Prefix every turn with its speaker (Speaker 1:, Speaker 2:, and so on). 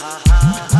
Speaker 1: ha ha ha.